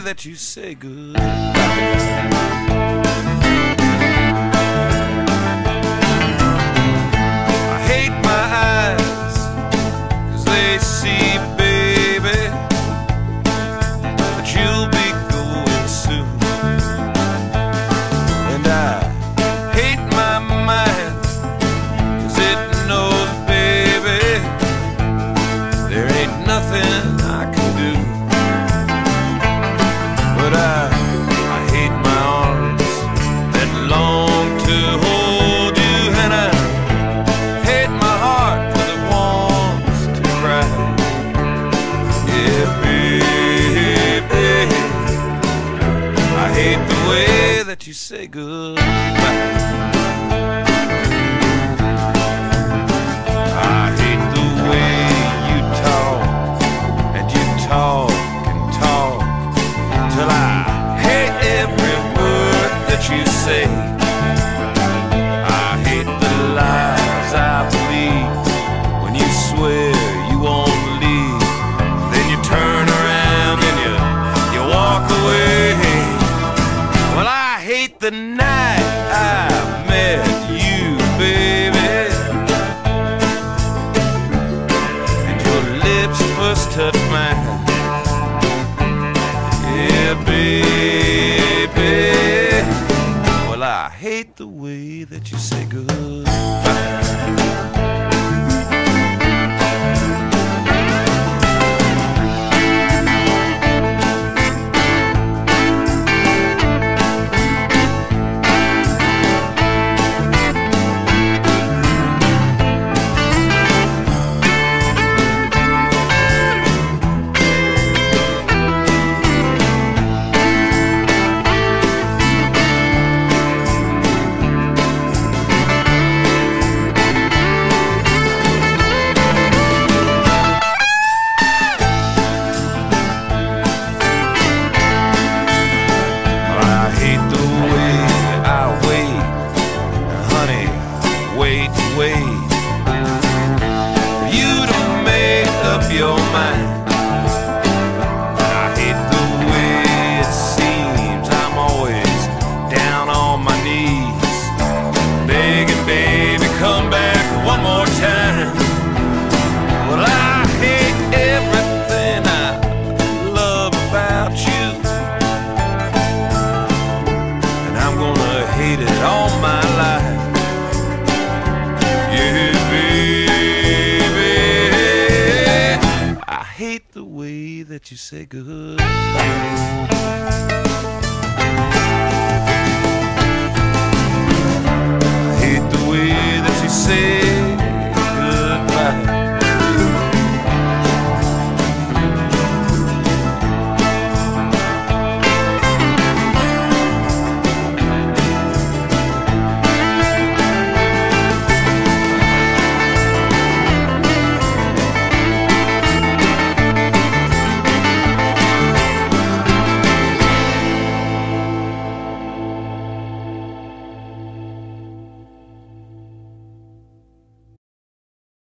that you say goodbye. hate the way that you say goodbye. hate the way that you say goodbye. wait, wait. You don't make up your mind. I hate the way it seems. I'm always down on my knees, begging, baby, come back one more time. Well, I hate everything I love about you, and I'm gonna hate it all. that you say goodbye.